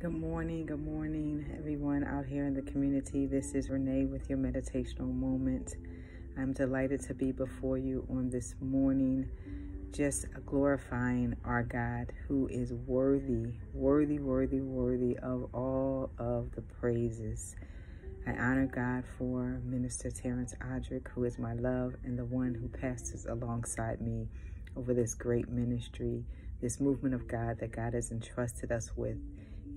Good morning, good morning, everyone out here in the community. This is Renee with your meditational moment. I'm delighted to be before you on this morning, just glorifying our God who is worthy, worthy, worthy, worthy of all of the praises. I honor God for Minister Terrence Odrick, who is my love and the one who pastors alongside me over this great ministry, this movement of God that God has entrusted us with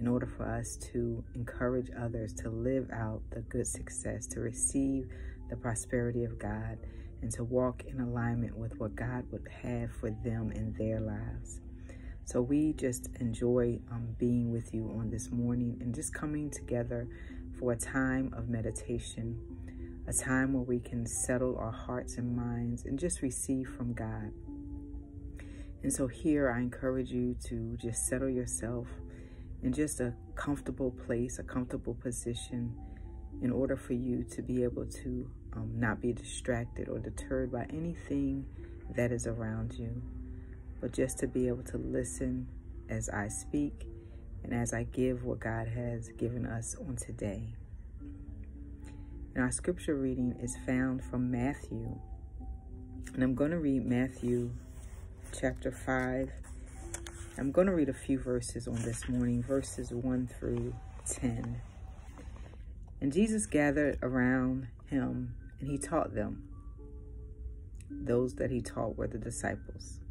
in order for us to encourage others to live out the good success, to receive the prosperity of God, and to walk in alignment with what God would have for them in their lives. So we just enjoy um, being with you on this morning and just coming together for a time of meditation, a time where we can settle our hearts and minds and just receive from God. And so here I encourage you to just settle yourself in just a comfortable place, a comfortable position in order for you to be able to um, not be distracted or deterred by anything that is around you, but just to be able to listen as I speak and as I give what God has given us on today. And our scripture reading is found from Matthew. And I'm going to read Matthew chapter 5 I'm going to read a few verses on this morning, verses 1 through 10. And Jesus gathered around him and he taught them. Those that he taught were the disciples.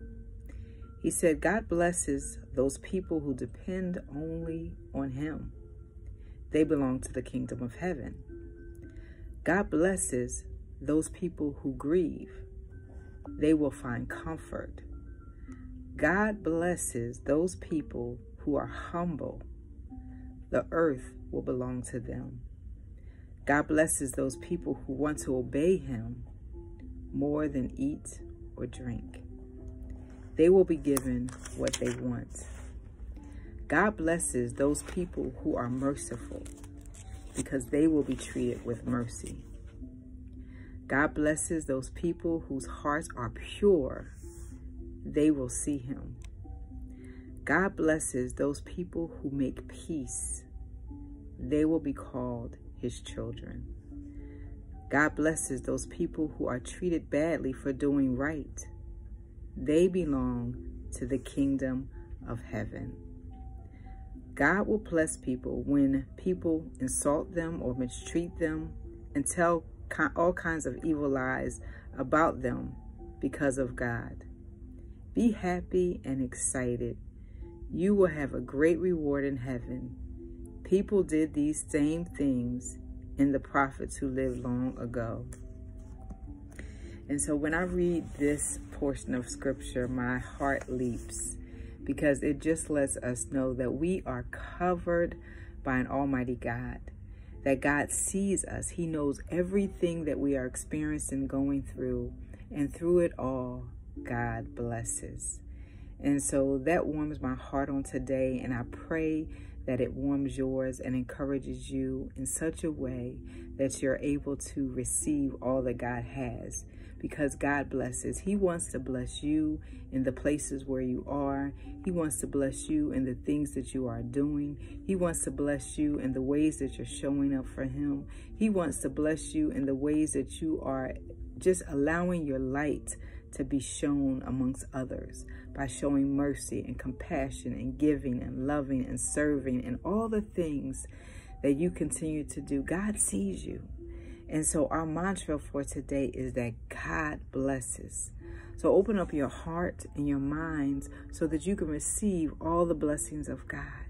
He said, God blesses those people who depend only on him. They belong to the kingdom of heaven. God blesses those people who grieve. They will find comfort. God blesses those people who are humble. The earth will belong to them. God blesses those people who want to obey him more than eat or drink. They will be given what they want. God blesses those people who are merciful because they will be treated with mercy. God blesses those people whose hearts are pure they will see him. God blesses those people who make peace. They will be called his children. God blesses those people who are treated badly for doing right. They belong to the kingdom of heaven. God will bless people when people insult them or mistreat them and tell all kinds of evil lies about them because of God. Be happy and excited. You will have a great reward in heaven. People did these same things in the prophets who lived long ago. And so when I read this portion of scripture, my heart leaps because it just lets us know that we are covered by an almighty God, that God sees us. He knows everything that we are experiencing, going through, and through it all, God blesses. And so that warms my heart on today. And I pray that it warms yours and encourages you in such a way that you're able to receive all that God has because God blesses. He wants to bless you in the places where you are. He wants to bless you in the things that you are doing. He wants to bless you in the ways that you're showing up for him. He wants to bless you in the ways that you are just allowing your light to be shown amongst others by showing mercy and compassion and giving and loving and serving and all the things that you continue to do. God sees you. And so our mantra for today is that God blesses. So open up your heart and your minds so that you can receive all the blessings of God.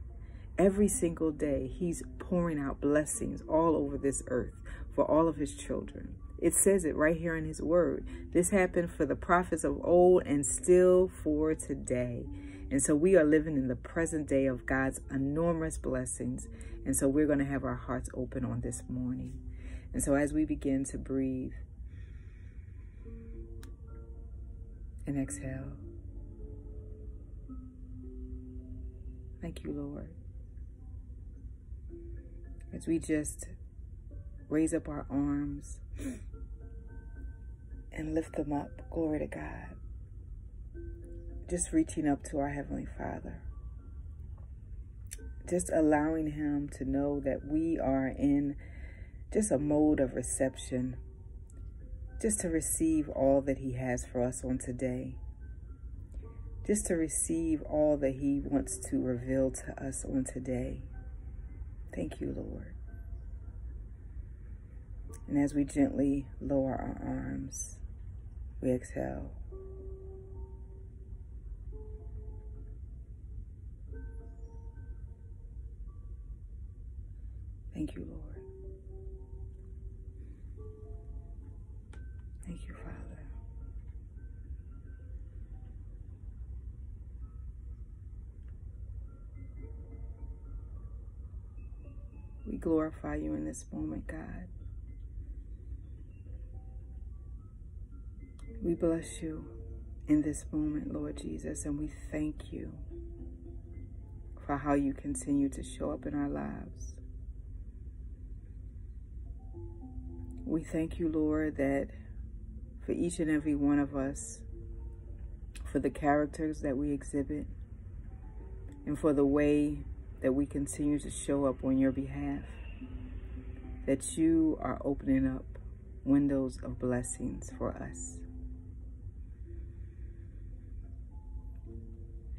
Every single day, he's pouring out blessings all over this earth for all of his children. It says it right here in his word. This happened for the prophets of old and still for today. And so we are living in the present day of God's enormous blessings. And so we're going to have our hearts open on this morning. And so as we begin to breathe and exhale, thank you, Lord. As we just raise up our arms and lift them up. Glory to God. Just reaching up to our Heavenly Father. just allowing Him to know that we are in just a mode of reception, just to receive all that He has for us on today, just to receive all that He wants to reveal to us on today. Thank you, Lord. And as we gently lower our arms, we exhale. Thank you, Lord. Thank you, Father. We glorify you in this moment, God. We bless you in this moment, Lord Jesus, and we thank you for how you continue to show up in our lives. We thank you, Lord, that for each and every one of us, for the characters that we exhibit, and for the way that we continue to show up on your behalf, that you are opening up windows of blessings for us.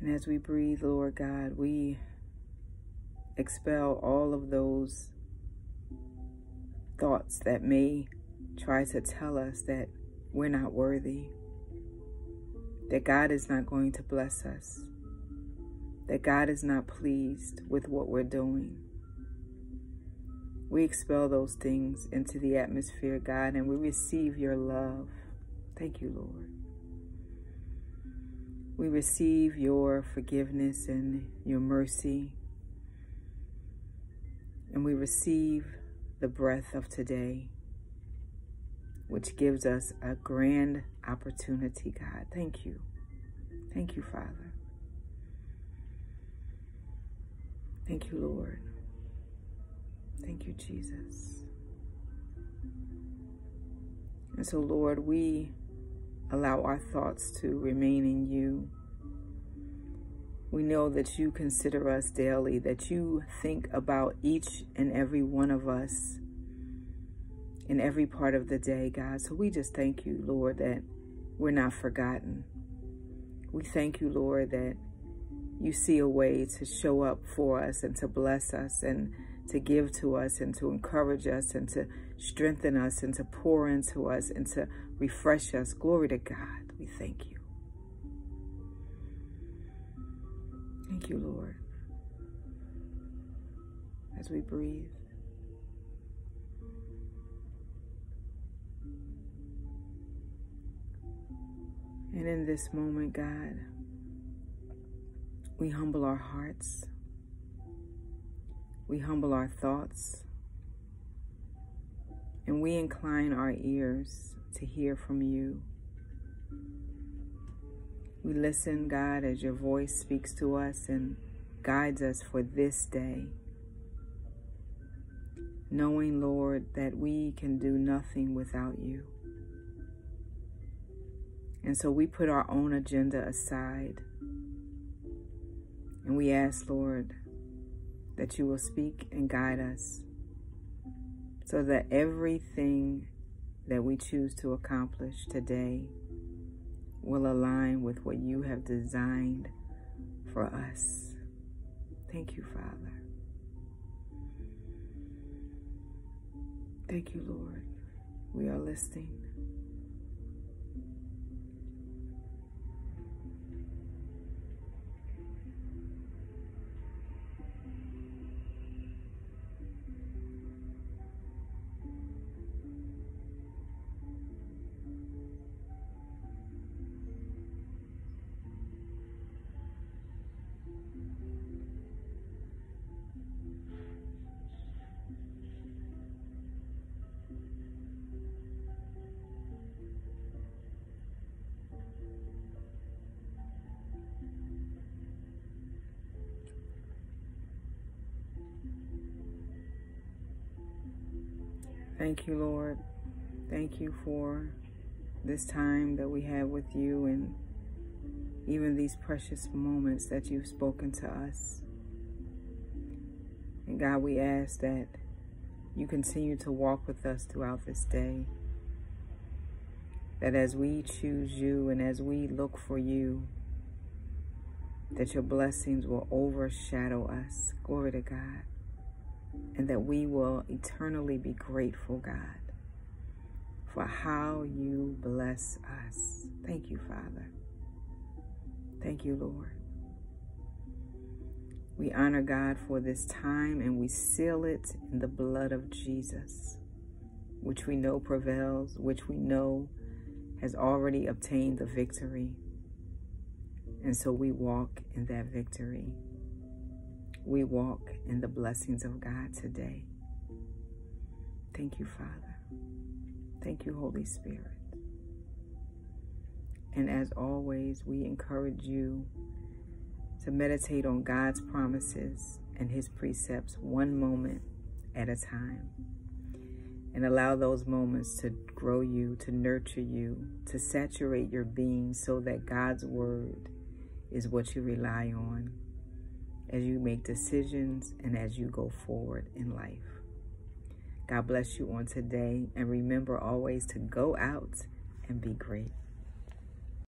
And as we breathe, Lord God, we expel all of those thoughts that may try to tell us that we're not worthy, that God is not going to bless us, that God is not pleased with what we're doing. We expel those things into the atmosphere, God, and we receive your love. Thank you, Lord. We receive your forgiveness and your mercy. And we receive the breath of today, which gives us a grand opportunity, God. Thank you. Thank you, Father. Thank you, Lord. Thank you, Jesus. And so, Lord, we allow our thoughts to remain in you. We know that you consider us daily, that you think about each and every one of us in every part of the day, God. So we just thank you, Lord, that we're not forgotten. We thank you, Lord, that you see a way to show up for us and to bless us and to give to us and to encourage us and to strengthen us and to pour into us and to refresh us. Glory to God. We thank you. Thank you, Lord. As we breathe. And in this moment, God, we humble our hearts. We humble our thoughts. And we incline our ears to hear from you. We listen, God, as your voice speaks to us and guides us for this day. Knowing, Lord, that we can do nothing without you. And so we put our own agenda aside. And we ask, Lord, that you will speak and guide us so that everything that we choose to accomplish today will align with what you have designed for us. Thank you, Father. Thank you, Lord. We are listening. Thank you, Lord. Thank you for this time that we have with you and even these precious moments that you've spoken to us. And God, we ask that you continue to walk with us throughout this day. That as we choose you and as we look for you, that your blessings will overshadow us. Glory to God. And that we will eternally be grateful, God, for how you bless us. Thank you, Father. Thank you, Lord. We honor God for this time and we seal it in the blood of Jesus, which we know prevails, which we know has already obtained the victory. And so we walk in that victory. We walk in the blessings of God today. Thank you, Father. Thank you, Holy Spirit. And as always, we encourage you to meditate on God's promises and His precepts one moment at a time. And allow those moments to grow you, to nurture you, to saturate your being so that God's Word is what you rely on as you make decisions and as you go forward in life. God bless you on today. And remember always to go out and be great.